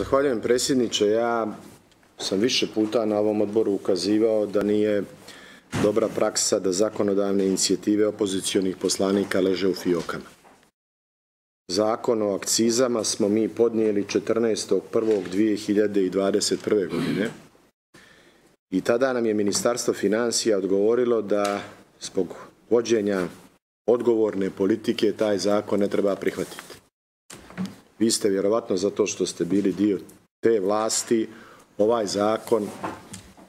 Zahvaljujem predsjedniče. Ja sam više puta na ovom odboru ukazivao da nije dobra praksa da zakonodavne inicijative opozicijonih poslanika leže u fiokama. Zakon o akcizama smo mi podnijeli 14.1.2021. godine i tada nam je Ministarstvo financija odgovorilo da zbog vođenja odgovorne politike taj zakon ne treba prihvatiti. Vi ste vjerovatno zato što ste bili dio te vlasti, ovaj zakon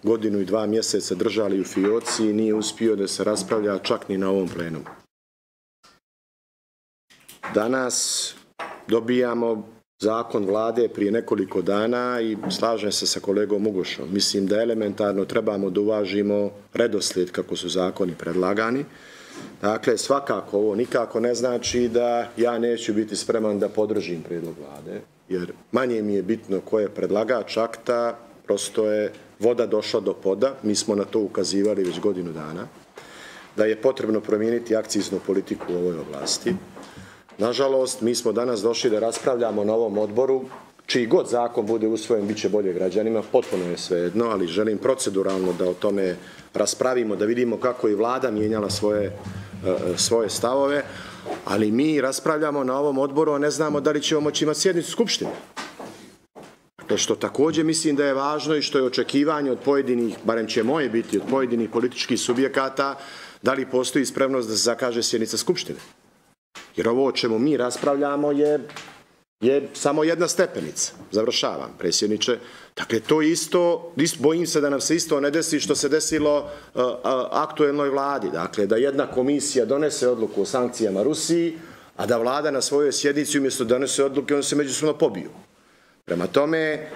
godinu i dva mjeseca držali u Fioci i nije uspio da se raspravlja čak ni na ovom plenumu. Danas dobijamo zakon vlade prije nekoliko dana i slažem se sa kolegom Ugošom. Mislim da elementarno trebamo da uvažimo redoslijed kako su zakoni predlagani. Dakle, svakako ovo nikako ne znači da ja neću biti spreman da podržim predlog vlade, jer manje mi je bitno ko je predlagač akta, prosto je voda došla do poda, mi smo na to ukazivali već godinu dana, da je potrebno promijeniti akcijsnu politiku u ovoj oblasti. Nažalost, mi smo danas došli da raspravljamo na ovom odboru, čiji god zakon bude usvojen, bit će bolje građanima, potpuno je sve jedno, ali želim proceduralno da o tome raspravimo, da vidimo kako je vlada mijenjala svoje, e, svoje stavove, ali mi raspravljamo na ovom odboru, a ne znamo da li ćemo moći imati sjednicu Skupštine. Dakle, što također mislim da je važno i što je očekivanje od pojedinih, barem će moje biti, od pojedinih političkih subjekata, da li postoji spremnost da se zakaže sjednica Skupštine. Jer ovo o čemu mi raspravljamo je je samo jedna stepenica. Završavam, presjedniče. Dakle, to isto, bojim se da nam se isto ne desi što se desilo uh, uh, aktuelnoj vladi. Dakle, da jedna komisija donese odluku o sankcijama Rusiji, a da vlada na svojoj sjednici umjesto donese odluke, on se međusobno pobiju. Prema tome,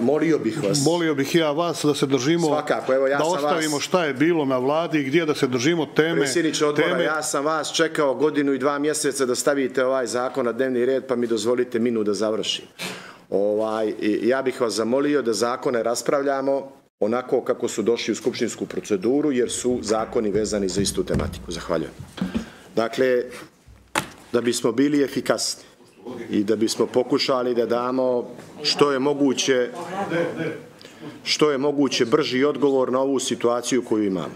molio bih vas... Molio bih ja vas da se držimo... Svakako, evo ja da ostavimo vas, šta je bilo na vladi i gdje da se držimo teme... Predsjedniče odbora, teme... ja sam vas čekao godinu i dva mjeseca da stavite ovaj zakon na dnevni red, pa mi dozvolite minu da završim. Ovaj, ja bih vas zamolio da zakone raspravljamo onako kako su došli u skupštinsku proceduru, jer su zakoni vezani za istu tematiku. Zahvaljujem. Dakle, da bismo bili efikasni, i da bismo pokušali da damo što je moguće što je moguće brži odgovor na ovu situaciju koju imamo.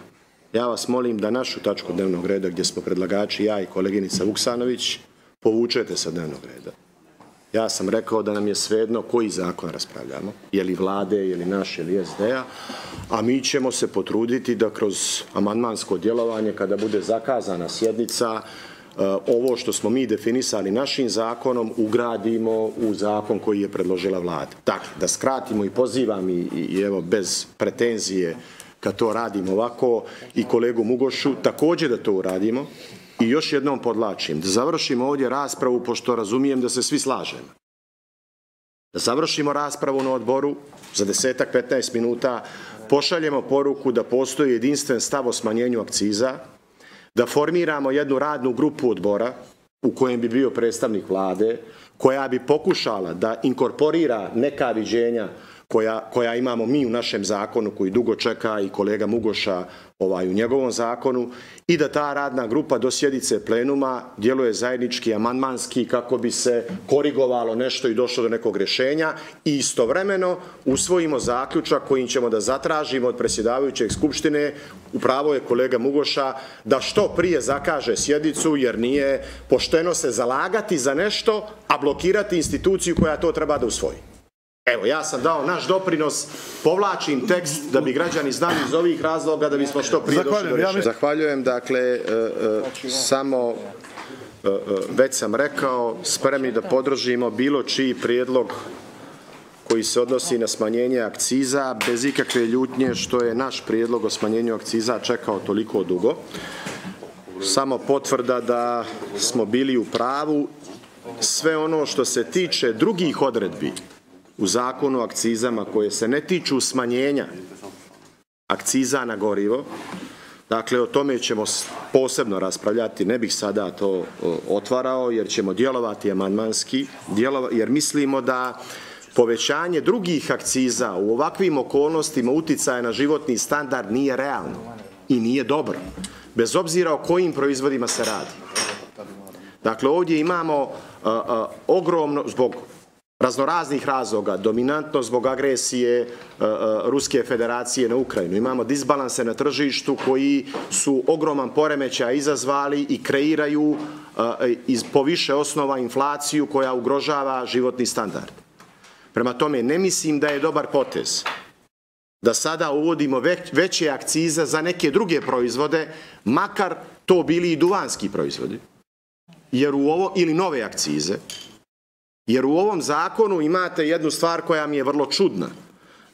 Ja vas molim da našu tačku dnevnog reda gdje smo predlagači ja i koleginica Vuksanović povučete sa dnevnog reda. Ja sam rekao da nam je svejedno koji zakon raspravljamo, je li vlade, je li naš, je li SD-a, a mi ćemo se potruditi da kroz amandmansko djelovanje, kada bude zakazana sjednica, Eh, ovo što smo mi definisali našim zakonom ugradimo u zakon koji je predložila vlada. Dakle, da skratimo i pozivam i, i evo bez pretenzije kad to radimo ovako i kolegu Mugošu također da to uradimo i još jednom podlačim da završimo ovdje raspravu pošto razumijem da se svi slažemo. Da završimo raspravu na odboru za desetak, 15 minuta, pošaljemo poruku da postoji jedinstven stav o smanjenju akciza, da formiramo jednu radnu grupu odbora u kojem bi bio predstavnik vlade, koja bi pokušala da inkorporira neka viđenja koja, koja imamo mi u našem zakonu, koji dugo čeka i kolega Mugoša ovaj, u njegovom zakonu, i da ta radna grupa do sjedice plenuma djeluje zajednički, amandmanski, kako bi se korigovalo nešto i došlo do nekog rješenja i istovremeno usvojimo zaključak kojim ćemo da zatražimo od presjedavajućeg skupštine, upravo je kolega Mugoša, da što prije zakaže sjedicu, jer nije pošteno se zalagati za nešto, a blokirati instituciju koja to treba da usvoji. Evo, ja sam dao naš doprinos, povlačim tekst da bi građani znali iz ovih razloga da bismo što prije došli do rješenja. Zahvaljujem, dakle, e, e, samo e, već sam rekao, spremni da podržimo bilo čiji prijedlog koji se odnosi na smanjenje akciza, bez ikakve ljutnje što je naš prijedlog o smanjenju akciza čekao toliko dugo. Samo potvrda da smo bili u pravu. Sve ono što se tiče drugih odredbi, u zakonu o akcizama koje se ne tiču smanjenja akciza na gorivo. Dakle, o tome ćemo posebno raspravljati, ne bih sada to otvarao, jer ćemo djelovati amandmanski, jer mislimo da povećanje drugih akciza u ovakvim okolnostima uticaja na životni standard nije realno i nije dobro, bez obzira o kojim proizvodima se radi. Dakle, ovdje imamo ogromno, zbog raznoraznih razloga, dominantno zbog agresije e, e, Ruske federacije na Ukrajinu. Imamo disbalanse na tržištu koji su ogroman poremeća izazvali i kreiraju e, iz poviše osnova inflaciju koja ugrožava životni standard. Prema tome, ne mislim da je dobar potez da sada uvodimo veće akcize za neke druge proizvode, makar to bili i duvanski proizvodi, jer u ovo, ili nove akcize, Jer u ovom zakonu imate jednu stvar koja mi je vrlo čudna.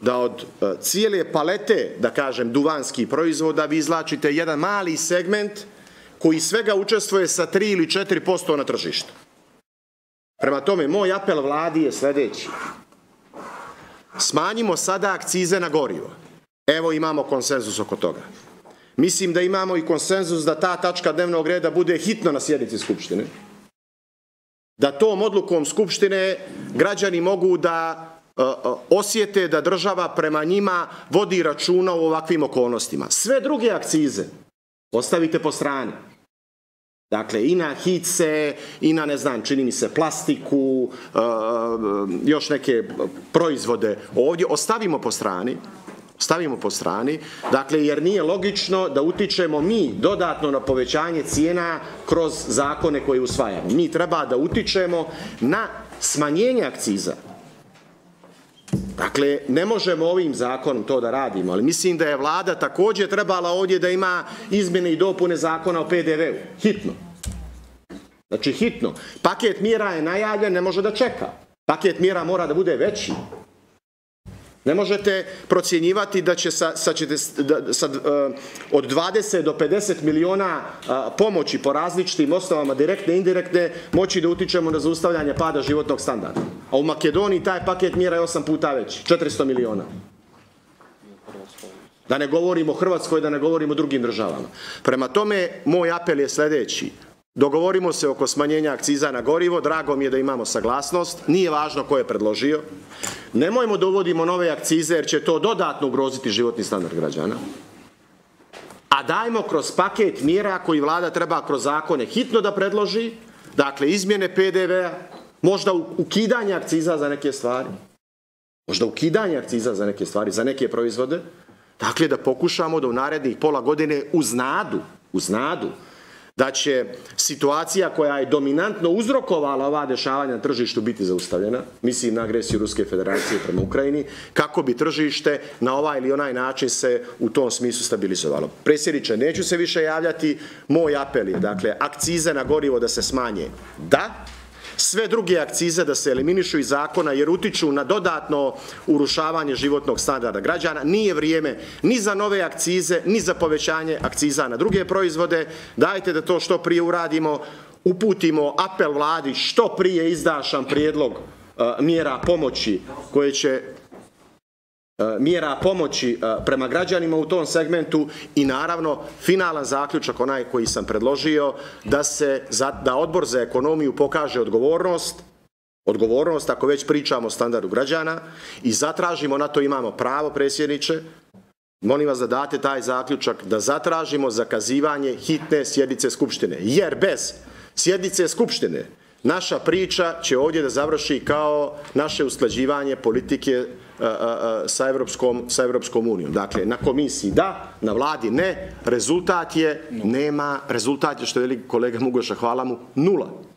Da od e, cijele palete, da kažem, duvanskih proizvoda vi izlačite jedan mali segment koji svega učestvuje sa 3 ili 4% na tržištu. Prema tome, moj apel vladi je sljedeći. Smanjimo sada akcize na gorivo. Evo imamo konsenzus oko toga. Mislim da imamo i konsenzus da ta tačka dnevnog reda bude hitno na sjednici Skupštine da tom odlukom Skupštine građani mogu da e, e, osjete da država prema njima vodi računa u ovakvim okolnostima. Sve druge akcize ostavite po strani. Dakle, i na hice, i na, ne znam, čini mi se, plastiku, e, još neke proizvode ovdje, ostavimo po strani stavimo po strani, dakle, jer nije logično da utičemo mi dodatno na povećanje cijena kroz zakone koje usvajamo. Mi treba da utičemo na smanjenje akciza. Dakle, ne možemo ovim zakonom to da radimo, ali mislim da je vlada također trebala ovdje da ima izmjene i dopune zakona o PDV-u. Hitno. Znači, hitno. Paket mjera je najavljen, ne može da čeka. Paket mjera mora da bude veći. Ne možete procjenjivati da će sa, sa, ćete, da, sa, e, od 20 do 50 miliona e, pomoći po različitim osnovama, direktne i indirektne, moći da utičemo na zaustavljanje pada životnog standarda. A u Makedoniji taj paket mjera je 8 puta veći, 400 miliona. Da ne govorimo o Hrvatskoj, da ne govorimo o drugim državama. Prema tome, moj apel je sljedeći. Dogovorimo se oko smanjenja akciza na gorivo, drago mi je da imamo saglasnost, nije važno ko je predložio. Nemojmo da uvodimo nove akcize jer će to dodatno ugroziti životni standard građana. A dajmo kroz paket mjera koji vlada treba kroz zakone hitno da predloži, dakle izmjene PDV-a, možda ukidanje akciza za neke stvari, možda ukidanje akciza za neke stvari, za neke proizvode, dakle da pokušamo da u narednih pola godine uz nadu, uz nadu, da će situacija koja je dominantno uzrokovala ova dešavanja na tržištu biti zaustavljena, mislim na agresiju Ruske federacije prema Ukrajini, kako bi tržište na ovaj ili onaj način se u tom smislu stabilizovalo. Presjediče, neću se više javljati, moj apel je, dakle, akcize na gorivo da se smanje, da, sve druge akcize da se eliminišu iz zakona jer utiču na dodatno urušavanje životnog standarda građana. Nije vrijeme ni za nove akcize, ni za povećanje akciza na druge proizvode. Dajte da to što prije uradimo, uputimo apel vladi što prije izdašan prijedlog e, mjera pomoći koje će E, mjera pomoći e, prema građanima u tom segmentu i naravno finalan zaključak onaj koji sam predložio da se da odbor za ekonomiju pokaže odgovornost odgovornost ako već pričamo o standardu građana i zatražimo na to imamo pravo presjedniče molim vas da date taj zaključak da zatražimo zakazivanje hitne sjednice Skupštine. Jer bez sjednice Skupštine naša priča će ovdje da završi kao naše usklađivanje politike sa Evropskom, sa Evropskom unijom. Dakle, na komisiji da, na vladi ne, rezultat je, nema, rezultat je što je kolega Mugoša, hvala mu, nula.